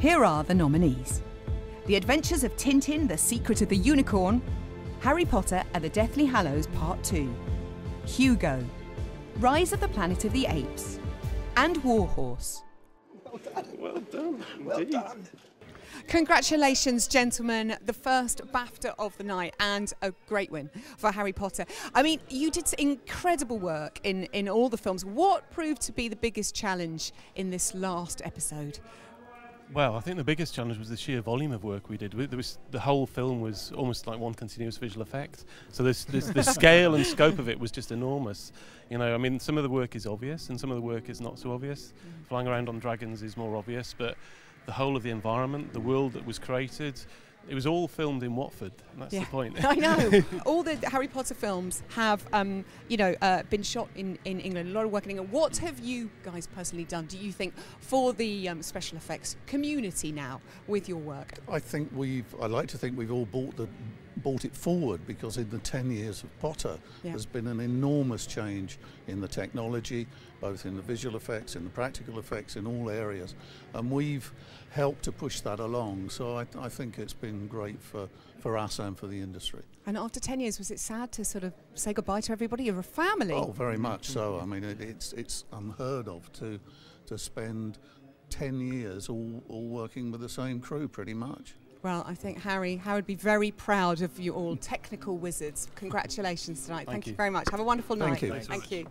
Here are the nominees The Adventures of Tintin, The Secret of the Unicorn, Harry Potter and the Deathly Hallows Part 2, Hugo, Rise of the Planet of the Apes, and Warhorse. Well done. Well done. Congratulations, gentlemen. The first BAFTA of the night and a great win for Harry Potter. I mean, you did incredible work in, in all the films. What proved to be the biggest challenge in this last episode? Well, I think the biggest challenge was the sheer volume of work we did. There was the whole film was almost like one continuous visual effect. So this, this the scale and scope of it was just enormous. You know, I mean, some of the work is obvious and some of the work is not so obvious. Mm. Flying around on dragons is more obvious, but the whole of the environment, the world that was created. It was all filmed in Watford. That's yeah. the point. I know. all the Harry Potter films have, um, you know, uh, been shot in, in England. A lot of work in England. What have you guys personally done? Do you think for the um, special effects community now with your work? I think we've. I like to think we've all bought the brought it forward because in the 10 years of Potter yeah. there's been an enormous change in the technology, both in the visual effects, in the practical effects, in all areas. And we've helped to push that along. So I, I think it's been great for, for us and for the industry. And after 10 years, was it sad to sort of say goodbye to everybody? You're a family. Oh, very mm-hmm. much so. I mean, it, it's, it's unheard of to, to spend 10 years all, all working with the same crew pretty much. Well, I think Harry, Harry would be very proud of you all, technical wizards. Congratulations tonight. Thank, Thank you. you. very much. Have a wonderful Thank night. You. Thank you.